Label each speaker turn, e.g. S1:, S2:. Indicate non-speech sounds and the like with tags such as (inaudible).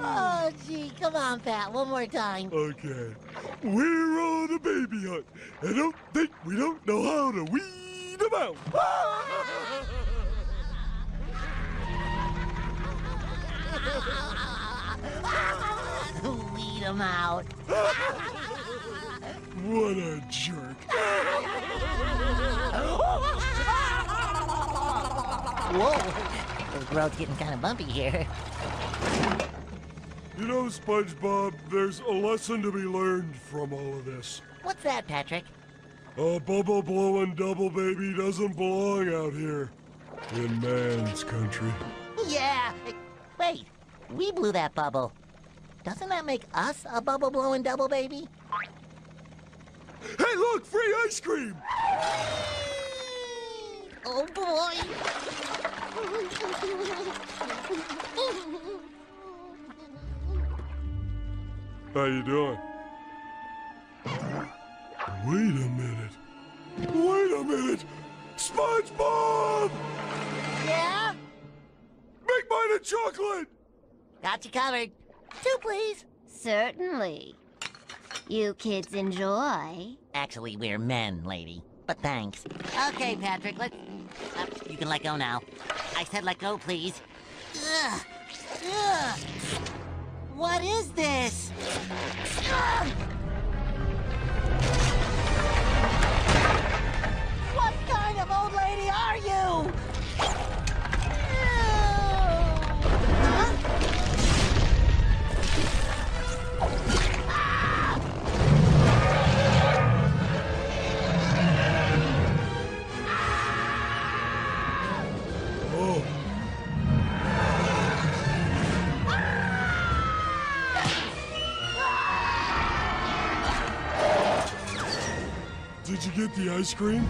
S1: oh, gee, come on, Pat, one more time.
S2: Okay. We're on a baby hunt. I don't think we don't know how to weed them out.
S1: Weed 'em out. (laughs)
S2: What a jerk.
S1: Whoa, (laughs) the road's getting kind of bumpy here.
S2: You know, SpongeBob, there's a lesson to be learned from all of this.
S1: What's that, Patrick?
S2: A bubble blowing double baby doesn't belong out here in man's country.
S1: Yeah. Wait, we blew that bubble. Doesn't that make us a bubble blowing double baby?
S2: Hey, look, free ice cream!
S1: Oh boy.
S2: How you doing? Wait a minute. Wait a minute. SpongeBob!
S1: Yeah?
S2: Make mine a chocolate!
S1: Got you covered. Two, please.
S3: Certainly. You kids enjoy.
S1: Actually, we're men, lady. But thanks. Okay, Patrick, let's... Uh, you can let go now. I said let go, please. Ugh. Ugh. What is this? Ugh.
S2: Did you get the ice cream?